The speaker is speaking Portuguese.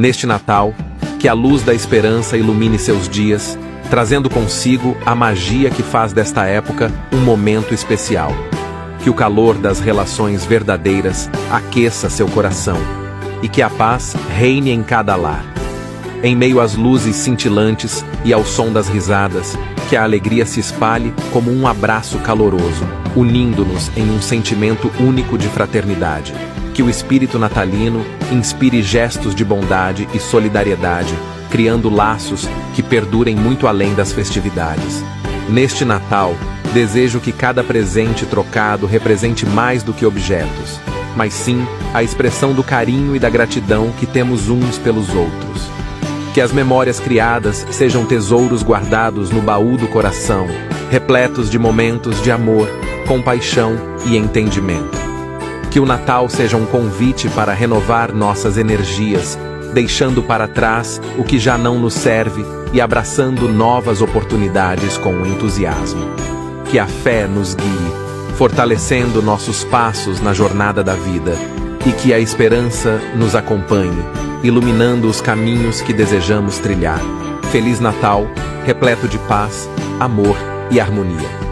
Neste Natal, que a luz da esperança ilumine seus dias, trazendo consigo a magia que faz desta época um momento especial. Que o calor das relações verdadeiras aqueça seu coração e que a paz reine em cada lar. Em meio às luzes cintilantes e ao som das risadas, que a alegria se espalhe como um abraço caloroso, unindo-nos em um sentimento único de fraternidade. Que o espírito natalino inspire gestos de bondade e solidariedade, criando laços que perdurem muito além das festividades. Neste Natal, desejo que cada presente trocado represente mais do que objetos, mas sim a expressão do carinho e da gratidão que temos uns pelos outros. Que as memórias criadas sejam tesouros guardados no baú do coração, repletos de momentos de amor, compaixão e entendimento. Que o Natal seja um convite para renovar nossas energias, deixando para trás o que já não nos serve e abraçando novas oportunidades com entusiasmo. Que a fé nos guie, fortalecendo nossos passos na jornada da vida, e que a esperança nos acompanhe, iluminando os caminhos que desejamos trilhar. Feliz Natal, repleto de paz, amor e harmonia.